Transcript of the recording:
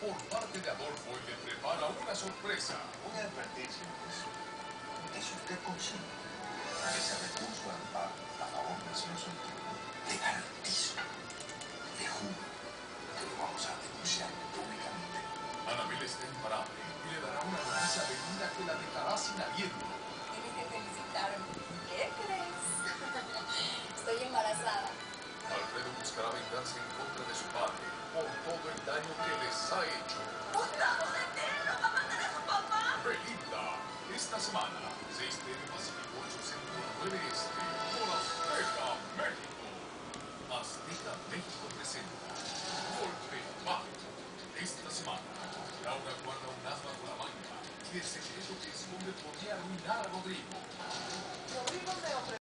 por parte de Adolfo y le prepara una sorpresa. Una advertencia, profesor. ¿Es usted consciente que ese recurso al pago a favor del señor Soltero le garantizo, le juro, que lo vamos a denunciar públicamente? Anabel está imparable y le dará una noticia venida que la dejará sin aliento. Tienes que felicitarme. ¿Qué crees? Estoy embarazada. Alfredo buscará vengarse en contra de su padre por todo el daño que le ha hecho. ¡Gustavo Centeno va a matar a su papá! Belinda, esta semana, 6 de Pacífico 809 Este, por Azteca, México. Azteca México presenta Golpe Bajo. Esta semana, Laura guarda un as bajo la manga y el secreto que esconde podría arruinar a Rodrigo.